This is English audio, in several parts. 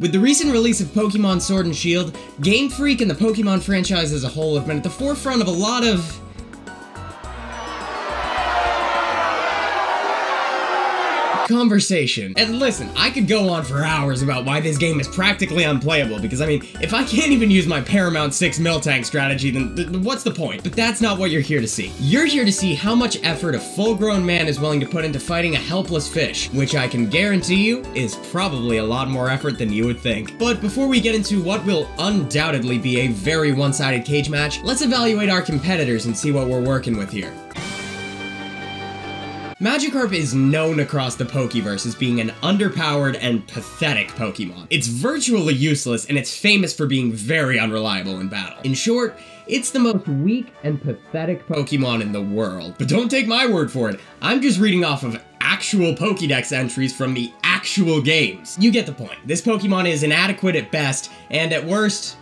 With the recent release of Pokemon Sword and Shield, Game Freak and the Pokemon franchise as a whole have been at the forefront of a lot of conversation. And listen, I could go on for hours about why this game is practically unplayable, because I mean, if I can't even use my Paramount 6 Miltank strategy, then th what's the point? But that's not what you're here to see. You're here to see how much effort a full-grown man is willing to put into fighting a helpless fish, which I can guarantee you is probably a lot more effort than you would think. But before we get into what will undoubtedly be a very one-sided cage match, let's evaluate our competitors and see what we're working with here. Magikarp is known across the Pokeverse as being an underpowered and pathetic Pokemon. It's virtually useless, and it's famous for being very unreliable in battle. In short, it's the most weak and pathetic Pokemon in the world. But don't take my word for it, I'm just reading off of actual Pokédex entries from the actual games. You get the point. This Pokemon is inadequate at best, and at worst,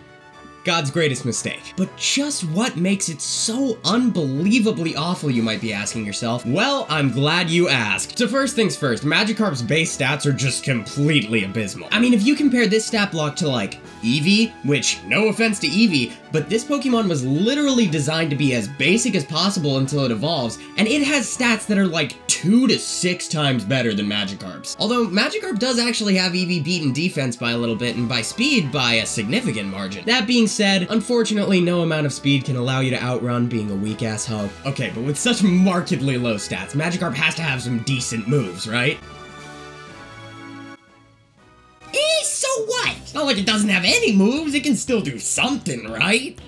God's greatest mistake. But just what makes it so unbelievably awful, you might be asking yourself? Well, I'm glad you asked. So first things first, Magikarp's base stats are just completely abysmal. I mean, if you compare this stat block to like Eevee, which no offense to Eevee, but this Pokemon was literally designed to be as basic as possible until it evolves, and it has stats that are like two to six times better than Magikarp's. Although Magikarp does actually have Eevee beaten defense by a little bit and by speed by a significant margin. That being said, unfortunately no amount of speed can allow you to outrun being a weak-ass hoe. Okay, but with such markedly low stats, Magikarp has to have some decent moves, right? Eh, so what? It's not like it doesn't have any moves, it can still do something, right?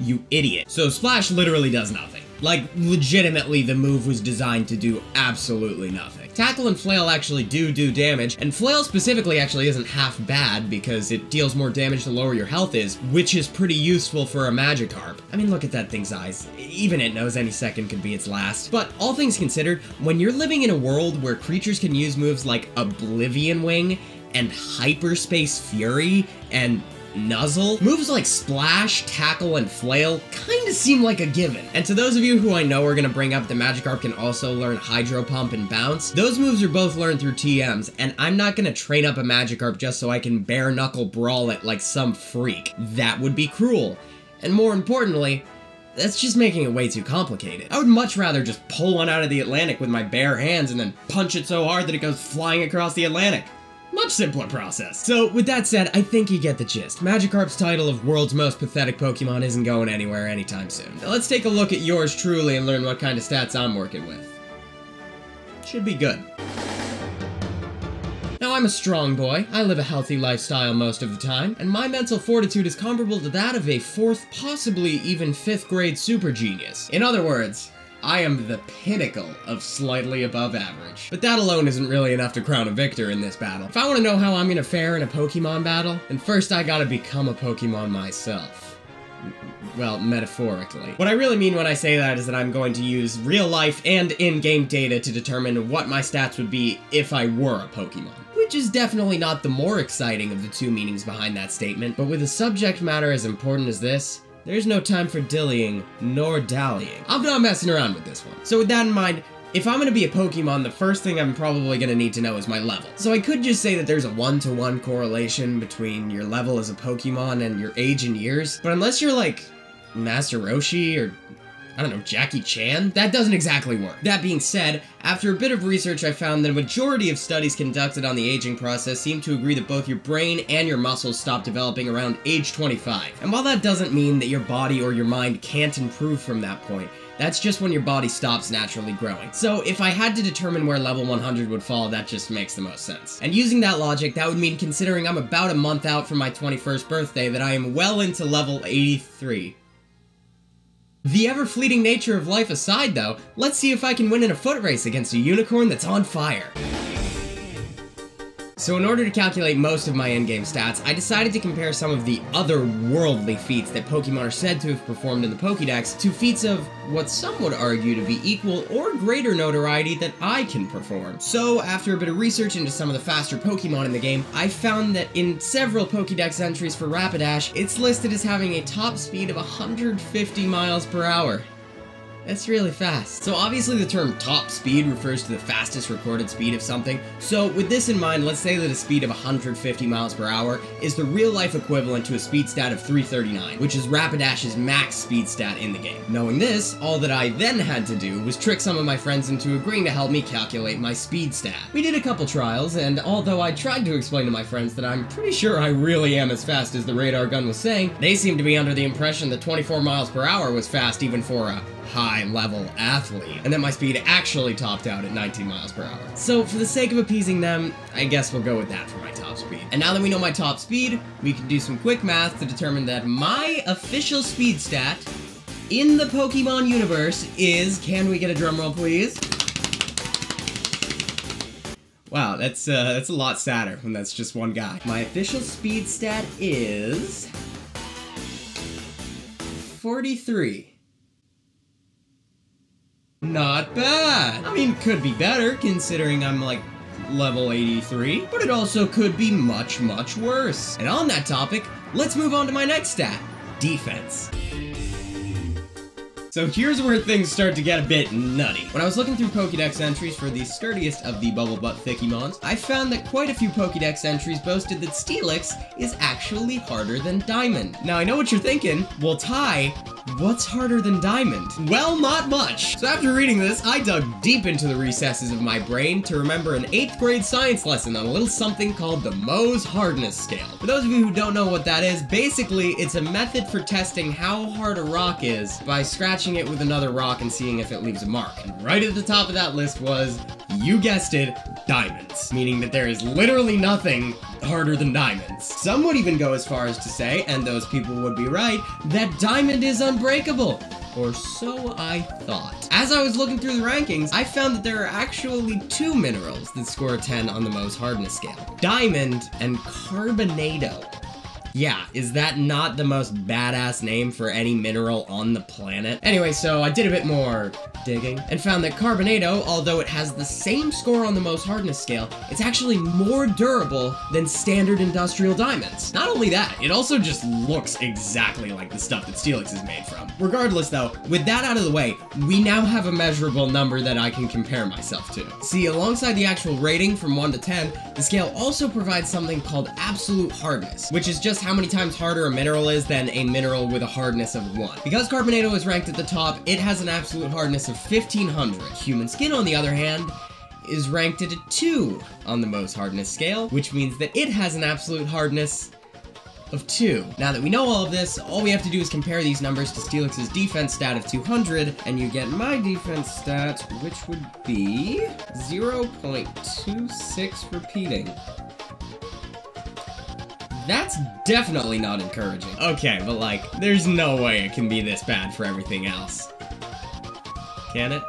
You idiot. So Splash literally does nothing. Like, legitimately, the move was designed to do absolutely nothing. Tackle and Flail actually do do damage, and Flail specifically actually isn't half bad because it deals more damage the lower your health is, which is pretty useful for a Magikarp. I mean, look at that thing's eyes. Even it knows any second could be its last. But all things considered, when you're living in a world where creatures can use moves like Oblivion Wing and Hyperspace Fury and Nuzzle, moves like Splash, Tackle, and Flail kinda seem like a given. And to those of you who I know are gonna bring up that Magikarp can also learn Hydro Pump and Bounce, those moves are both learned through TMs, and I'm not gonna train up a Magikarp just so I can bare knuckle brawl it like some freak. That would be cruel. And more importantly, that's just making it way too complicated. I would much rather just pull one out of the Atlantic with my bare hands and then punch it so hard that it goes flying across the Atlantic. Much simpler process. So, with that said, I think you get the gist. Magikarp's title of world's most pathetic Pokemon isn't going anywhere anytime soon. Now let's take a look at yours truly and learn what kind of stats I'm working with. Should be good. Now, I'm a strong boy, I live a healthy lifestyle most of the time, and my mental fortitude is comparable to that of a fourth, possibly even fifth grade super genius. In other words, I am the pinnacle of slightly above average. But that alone isn't really enough to crown a victor in this battle. If I want to know how I'm gonna fare in a Pokemon battle, then first I gotta become a Pokemon myself. Well, metaphorically. What I really mean when I say that is that I'm going to use real life and in-game data to determine what my stats would be if I were a Pokemon. Which is definitely not the more exciting of the two meanings behind that statement, but with a subject matter as important as this, there's no time for dillying, nor dallying. I'm not messing around with this one. So with that in mind, if I'm gonna be a Pokemon, the first thing I'm probably gonna need to know is my level. So I could just say that there's a one-to-one -one correlation between your level as a Pokemon and your age and years, but unless you're like Master Roshi or I don't know, Jackie Chan? That doesn't exactly work. That being said, after a bit of research I found that a majority of studies conducted on the aging process seem to agree that both your brain and your muscles stop developing around age 25. And while that doesn't mean that your body or your mind can't improve from that point, that's just when your body stops naturally growing. So if I had to determine where level 100 would fall, that just makes the most sense. And using that logic, that would mean considering I'm about a month out from my 21st birthday that I am well into level 83. The ever-fleeting nature of life aside, though, let's see if I can win in a foot race against a unicorn that's on fire. So in order to calculate most of my endgame stats, I decided to compare some of the otherworldly feats that Pokemon are said to have performed in the Pokédex to feats of what some would argue to be equal or greater notoriety that I can perform. So after a bit of research into some of the faster Pokemon in the game, I found that in several Pokédex entries for Rapidash, it's listed as having a top speed of 150 miles per hour. That's really fast. So obviously the term top speed refers to the fastest recorded speed of something. So with this in mind, let's say that a speed of 150 miles per hour is the real life equivalent to a speed stat of 339, which is Rapidash's max speed stat in the game. Knowing this, all that I then had to do was trick some of my friends into agreeing to help me calculate my speed stat. We did a couple trials, and although I tried to explain to my friends that I'm pretty sure I really am as fast as the radar gun was saying, they seemed to be under the impression that 24 miles per hour was fast even for a high level athlete, and that my speed actually topped out at 19 miles per hour. So for the sake of appeasing them, I guess we'll go with that for my top speed. And now that we know my top speed, we can do some quick math to determine that my official speed stat in the Pokemon universe is, can we get a drumroll please? Wow, that's uh, that's a lot sadder when that's just one guy. My official speed stat is 43. Not bad. I mean, could be better considering I'm like level 83, but it also could be much, much worse. And on that topic, let's move on to my next stat, defense. So here's where things start to get a bit nutty. When I was looking through Pokedex entries for the sturdiest of the Bubble Butt Thickymons, I found that quite a few Pokedex entries boasted that Steelix is actually harder than Diamond. Now I know what you're thinking, well Ty, what's harder than Diamond? Well, not much. So after reading this, I dug deep into the recesses of my brain to remember an 8th grade science lesson on a little something called the Mohs Hardness Scale. For those of you who don't know what that is, basically it's a method for testing how hard a rock is by scratching scratching it with another rock and seeing if it leaves a mark. And right at the top of that list was, you guessed it, diamonds. Meaning that there is literally nothing harder than diamonds. Some would even go as far as to say, and those people would be right, that diamond is unbreakable. Or so I thought. As I was looking through the rankings, I found that there are actually two minerals that score a 10 on the Mohs hardness scale. Diamond and Carbonado. Yeah, is that not the Mohs badass name for any mineral on the planet? Anyway, so I did a bit more digging and found that Carbonado, although it has the same score on the most hardness scale, it's actually more durable than standard industrial diamonds. Not only that, it also just looks exactly like the stuff that Steelix is made from. Regardless though, with that out of the way, we now have a measurable number that I can compare myself to. See, alongside the actual rating from 1 to 10, the scale also provides something called absolute hardness, which is just how many times harder a mineral is than a mineral with a hardness of 1. Because Carbonado is ranked at the top, it has an absolute hardness of 1500. Human skin, on the other hand, is ranked at a 2 on the Mohs hardness scale, which means that it has an absolute hardness of 2. Now that we know all of this, all we have to do is compare these numbers to Steelix's defense stat of 200, and you get my defense stat, which would be 0.26 repeating. That's definitely not encouraging. Okay, but like, there's no way it can be this bad for everything else. Can it?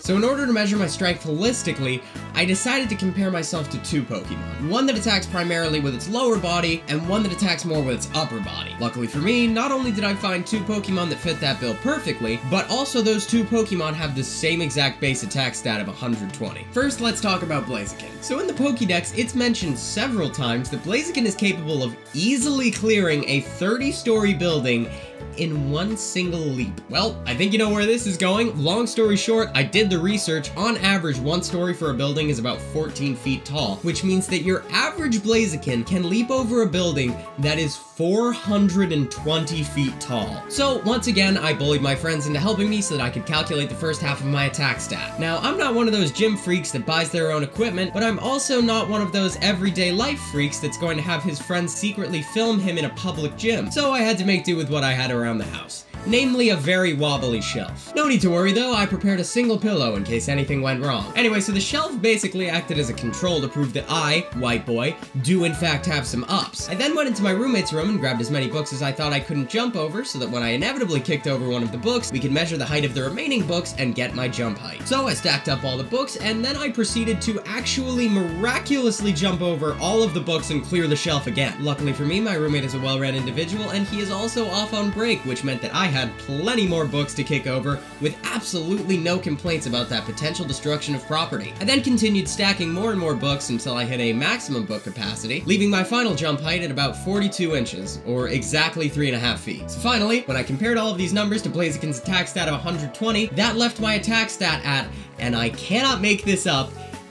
So in order to measure my strength holistically, I decided to compare myself to two Pokemon. One that attacks primarily with its lower body, and one that attacks more with its upper body. Luckily for me, not only did I find two Pokemon that fit that bill perfectly, but also those two Pokemon have the same exact base attack stat of 120. First, let's talk about Blaziken. So in the Pokédex, it's mentioned several times that Blaziken is capable of easily clearing a 30-story building in one single leap. Well, I think you know where this is going. Long story short, I did the research. On average, one story for a building is about 14 feet tall, which means that your average Blaziken can leap over a building that is 420 feet tall. So once again, I bullied my friends into helping me so that I could calculate the first half of my attack stat. Now, I'm not one of those gym freaks that buys their own equipment, but I'm also not one of those everyday life freaks that's going to have his friends secretly film him in a public gym. So I had to make do with what I had around the house namely a very wobbly shelf. No need to worry though, I prepared a single pillow in case anything went wrong. Anyway, so the shelf basically acted as a control to prove that I, white boy, do in fact have some ups. I then went into my roommate's room and grabbed as many books as I thought I couldn't jump over so that when I inevitably kicked over one of the books, we could measure the height of the remaining books and get my jump height. So I stacked up all the books and then I proceeded to actually miraculously jump over all of the books and clear the shelf again. Luckily for me, my roommate is a well-read individual and he is also off on break, which meant that I had plenty more books to kick over, with absolutely no complaints about that potential destruction of property. I then continued stacking more and more books until I hit a maximum book capacity, leaving my final jump height at about 42 inches, or exactly 3.5 feet. So finally, when I compared all of these numbers to Blaziken's attack stat of 120, that left my attack stat at, and I cannot make this up,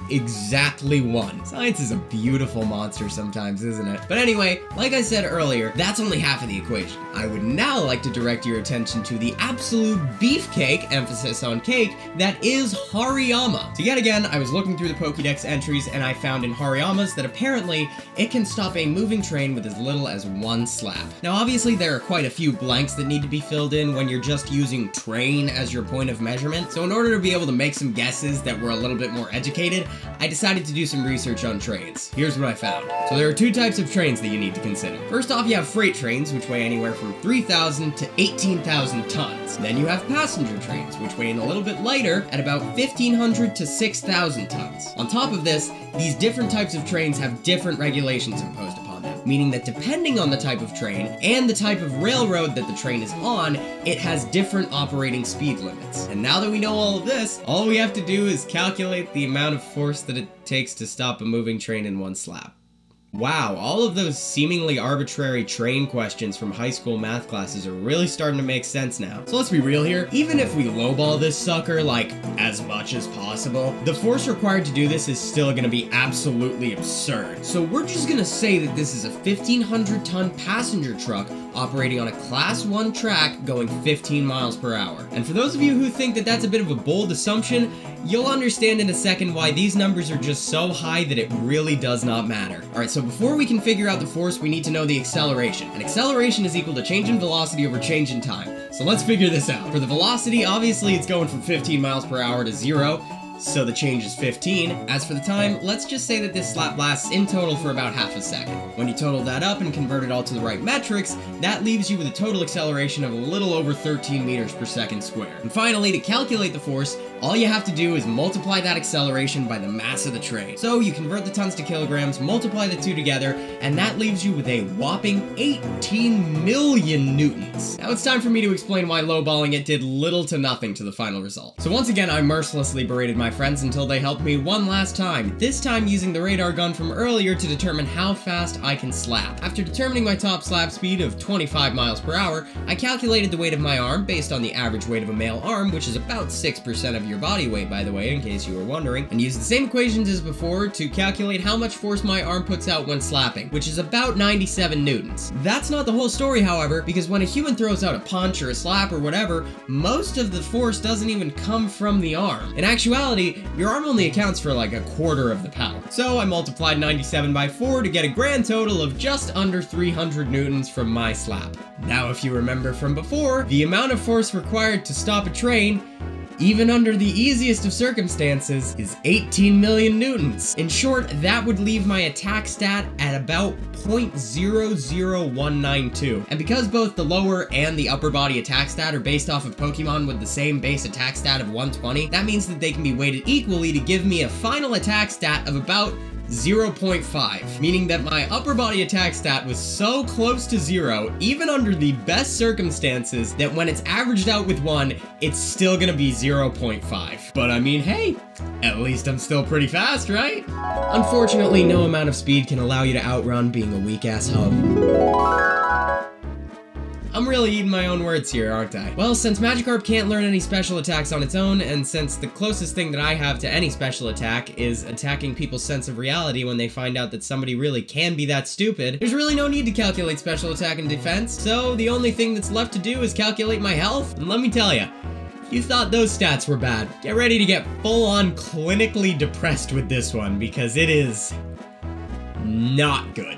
exactly one. Science is a beautiful monster sometimes, isn't it? But anyway, like I said earlier, that's only half of the equation. I would now like to direct your attention to the absolute beefcake, emphasis on cake, that is Hariyama. So yet again, I was looking through the Pokédex entries and I found in Hariyama's that apparently it can stop a moving train with as little as one slap. Now obviously there are quite a few blanks that need to be filled in when you're just using train as your point of measurement, so in order to be able to make some guesses that were a little bit more educated, I decided to do some research on trains. Here's what I found. So there are two types of trains that you need to consider. First off, you have freight trains, which weigh anywhere from 3,000 to 18,000 tons. Then you have passenger trains, which weigh in a little bit lighter at about 1,500 to 6,000 tons. On top of this, these different types of trains have different regulations imposed meaning that depending on the type of train and the type of railroad that the train is on, it has different operating speed limits. And now that we know all of this, all we have to do is calculate the amount of force that it takes to stop a moving train in one slap. Wow, all of those seemingly arbitrary train questions from high school math classes are really starting to make sense now. So let's be real here, even if we lowball this sucker, like, as much as possible, the force required to do this is still gonna be absolutely absurd. So we're just gonna say that this is a 1500 ton passenger truck operating on a class 1 track going 15 miles per hour. And for those of you who think that that's a bit of a bold assumption, you'll understand in a second why these numbers are just so high that it really does not matter. Alright, so before we can figure out the force, we need to know the acceleration. And acceleration is equal to change in velocity over change in time. So let's figure this out. For the velocity, obviously it's going from 15 miles per hour to zero, so the change is 15. As for the time, let's just say that this slap lasts in total for about half a second. When you total that up and convert it all to the right metrics, that leaves you with a total acceleration of a little over 13 meters per second squared. And finally, to calculate the force, all you have to do is multiply that acceleration by the mass of the train. So you convert the tons to kilograms, multiply the two together, and that leaves you with a whopping 18 million newtons. Now it's time for me to explain why lowballing it did little to nothing to the final result. So once again, I mercilessly berated my friends until they helped me one last time, this time using the radar gun from earlier to determine how fast I can slap. After determining my top slap speed of 25 miles per hour, I calculated the weight of my arm based on the average weight of a male arm, which is about 6% of your body weight, by the way, in case you were wondering, and use the same equations as before to calculate how much force my arm puts out when slapping, which is about 97 newtons. That's not the whole story, however, because when a human throws out a punch or a slap or whatever, most of the force doesn't even come from the arm. In actuality, your arm only accounts for like a quarter of the power. So I multiplied 97 by 4 to get a grand total of just under 300 newtons from my slap. Now if you remember from before, the amount of force required to stop a train even under the easiest of circumstances, is 18 million newtons. In short, that would leave my attack stat at about 0.00192. And because both the lower and the upper body attack stat are based off of Pokemon with the same base attack stat of 120, that means that they can be weighted equally to give me a final attack stat of about 0.5, meaning that my upper body attack stat was so close to zero, even under the best circumstances, that when it's averaged out with one, it's still gonna be 0.5. But I mean, hey, at least I'm still pretty fast, right? Unfortunately, no amount of speed can allow you to outrun being a weak-ass hub. I'm really eating my own words here, aren't I? Well, since Magikarp can't learn any special attacks on its own, and since the closest thing that I have to any special attack is attacking people's sense of reality when they find out that somebody really can be that stupid, there's really no need to calculate special attack and defense, so the only thing that's left to do is calculate my health, and let me tell you, you thought those stats were bad. Get ready to get full-on clinically depressed with this one, because it is not good.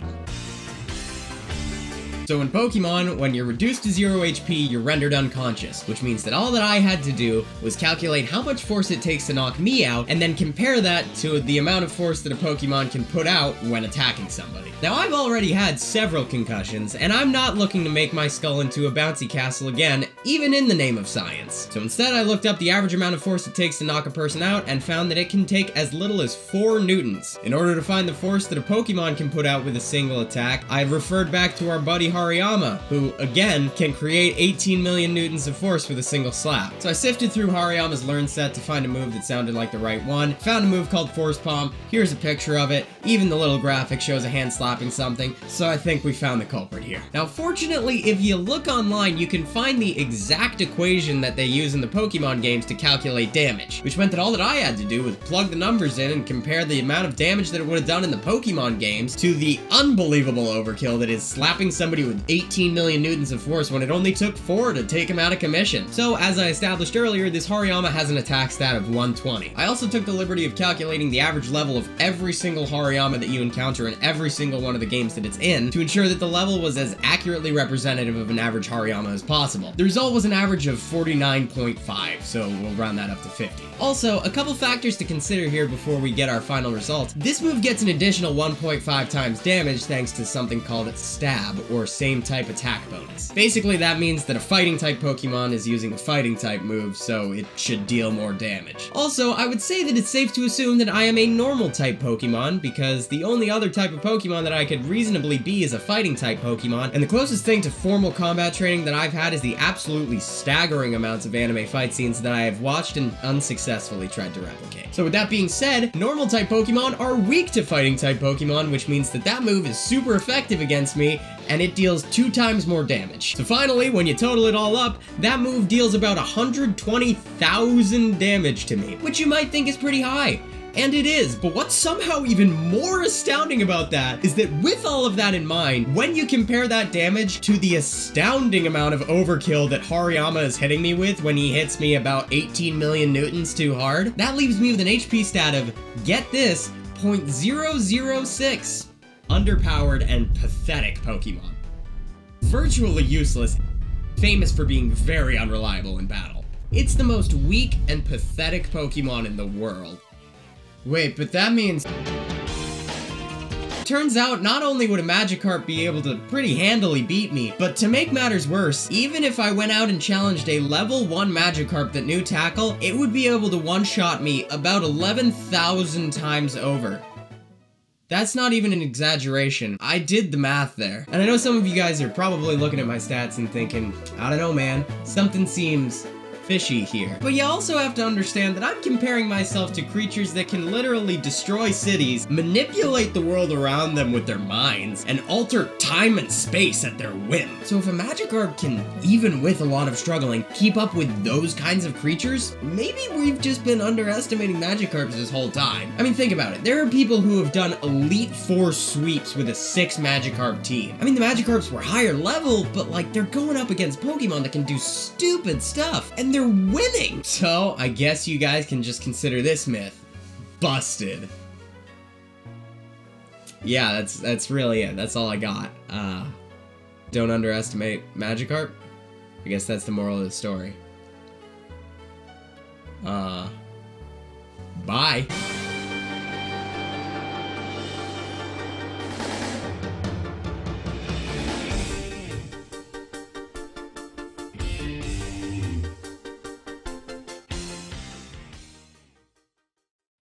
So in Pokemon, when you're reduced to 0 HP, you're rendered unconscious, which means that all that I had to do was calculate how much force it takes to knock me out, and then compare that to the amount of force that a Pokemon can put out when attacking somebody. Now I've already had several concussions, and I'm not looking to make my skull into a bouncy castle again, even in the name of science. So instead I looked up the average amount of force it takes to knock a person out, and found that it can take as little as 4 newtons. In order to find the force that a Pokemon can put out with a single attack, I've referred back to our buddy Hariyama, who, again, can create 18 million newtons of force with a single slap. So I sifted through Hariyama's learn set to find a move that sounded like the right one, found a move called Force Palm, here's a picture of it, even the little graphic shows a hand slapping something, so I think we found the culprit here. Now fortunately, if you look online, you can find the exact equation that they use in the Pokemon games to calculate damage, which meant that all that I had to do was plug the numbers in and compare the amount of damage that it would have done in the Pokemon games to the unbelievable overkill that is slapping somebody with 18 million newtons of force when it only took 4 to take him out of commission. So as I established earlier, this Hariyama has an attack stat of 120. I also took the liberty of calculating the average level of every single Hariyama that you encounter in every single one of the games that it's in to ensure that the level was as accurately representative of an average Hariyama as possible. The result was an average of 49.5, so we'll round that up to 50. Also, a couple factors to consider here before we get our final results. This move gets an additional 1.5 times damage thanks to something called Stab, or same type attack bonus. Basically, that means that a fighting type Pokemon is using a fighting type move, so it should deal more damage. Also, I would say that it's safe to assume that I am a normal type Pokemon, because the only other type of Pokemon that I could reasonably be is a fighting type Pokemon, and the closest thing to formal combat training that I've had is the absolutely staggering amounts of anime fight scenes that I have watched and unsuccessfully tried to replicate. So with that being said, normal type Pokemon are weak to fighting type Pokemon, which means that that move is super effective against me, and it deals two times more damage. So finally, when you total it all up, that move deals about 120,000 damage to me, which you might think is pretty high. And it is, but what's somehow even more astounding about that is that with all of that in mind, when you compare that damage to the astounding amount of overkill that Hariyama is hitting me with when he hits me about 18 million newtons too hard, that leaves me with an HP stat of, get this, 0.006. Underpowered and pathetic Pokemon. Virtually useless, famous for being very unreliable in battle. It's the most weak and pathetic Pokemon in the world. Wait, but that means... Turns out, not only would a Magikarp be able to pretty handily beat me, but to make matters worse, even if I went out and challenged a level 1 Magikarp that knew Tackle, it would be able to one-shot me about 11,000 times over. That's not even an exaggeration. I did the math there. And I know some of you guys are probably looking at my stats and thinking, I don't know, man, something seems fishy here. But you also have to understand that I'm comparing myself to creatures that can literally destroy cities, manipulate the world around them with their minds, and alter time and space at their whim. So if a Magikarp can, even with a lot of struggling, keep up with those kinds of creatures, maybe we've just been underestimating Magikarps this whole time. I mean, think about it. There are people who have done Elite Four sweeps with a six Magikarp team. I mean, the Magikarps were higher level, but like, they're going up against Pokemon that can do stupid stuff, and they're winning! So, I guess you guys can just consider this myth busted. Yeah, that's that's really it. That's all I got. Uh, don't underestimate Magikarp. I guess that's the moral of the story. Uh, bye.